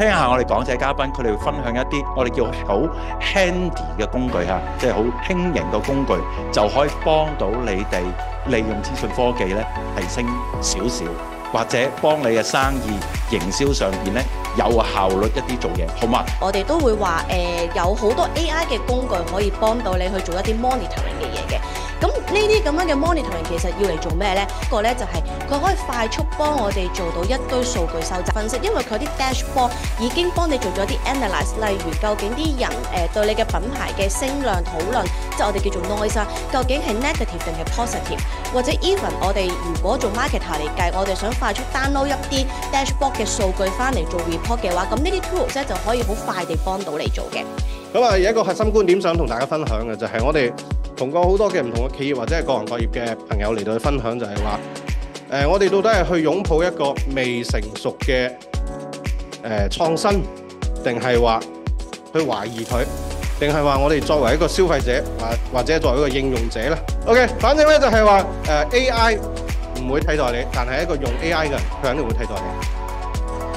聽下我哋講者嘉賓，佢哋會分享一啲我哋叫好 handy 嘅工具嚇，即係好輕盈嘅工具，就可以幫到你哋利用資訊科技咧提升少少，或者幫你嘅生意營銷上邊咧有效率一啲做嘢，好嘛？我哋都會話誒、有好多 AI 嘅工具可以幫到你去做一啲 monitoring 嘅嘢嘅。咁呢啲咁樣嘅 monitoring 其實要嚟做咩呢？一個呢就係、佢可以快速幫我哋做到一堆數據收集分析，因為佢啲 dashboard 已經幫你做咗啲 analyse，例如究竟啲人誒、呃、對你嘅品牌嘅聲量討論，即係我哋叫做 noise 啊，究竟係 negative 定係 positive，或者 even 我哋如果做 marketer 嚟計，我哋想快速 download 一啲 dashboard 嘅數據翻嚟做 report 嘅話，咁呢啲 tools 咧就可以好快地幫到你做嘅。咁啊，有一個核心觀點想同大家分享嘅就係我哋同過好多嘅唔同嘅企業或者係各行各業嘅朋友嚟到去分享，就係話誒，我哋到底係去擁抱一個未成熟嘅誒創新，定係話去懷疑佢，定係話我哋作為一個消費者或或者作為一個應用者咧？OK，反正咧就係話誒 AI 唔會替代你，但係一個用 AI 嘅人，佢肯定會替代你。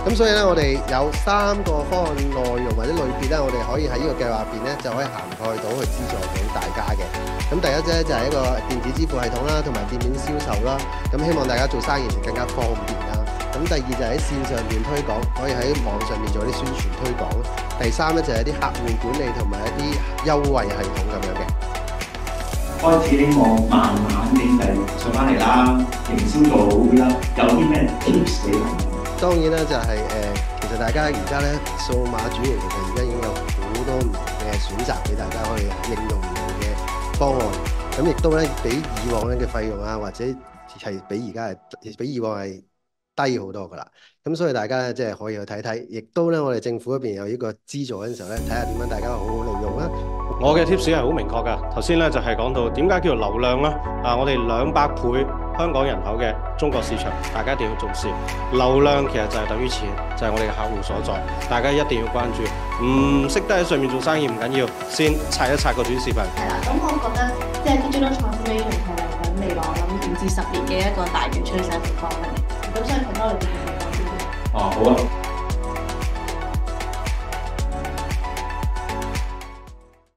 咁所以咧，我哋有三個方案內容或者類別咧，我哋可以喺呢個計劃入邊咧，就可以涵蓋到去資助到大家嘅。咁第一隻咧就係一個電子支付系統啦，同埋店面銷售啦。咁希望大家做生意更加方便啦。咁第二就係喺線上邊推廣，可以喺網上面做啲宣傳推廣。第三咧就係啲客戶管理同埋一啲優惠系統咁樣嘅。開始希望慢慢經濟上翻嚟啦，營銷做好啲啦，有啲咩 tips 俾大家？當然啦，就係、誒、其實大家而家咧數碼轉型，其實而家已經有好多唔同嘅選擇俾大家可以應用唔同嘅方案。咁亦都咧比以往咧嘅費用啊，或者係比而家係比以往係低好多噶啦。咁所以大家咧即係可以去睇睇，亦都咧我哋政府嗰邊有呢個資助嘅時候咧，睇下點樣大家好好利用啦。我嘅 tips 係好明確㗎。頭先咧就係講到點解叫做流量啦。啊，我哋兩百倍香港人口嘅中國市場，大家一定要重視。流量其實就係等於錢，就係、我哋嘅客戶所在，大家一定要關注。唔識得喺上面做生意唔緊要，先刷一刷個短視頻。係啦，咁我覺得即係 digital transformation 係嚟緊未來我諗五至十年嘅一個大嘅趨勢同方向嚟。咁所以咁多你哋講先。哦，好啊。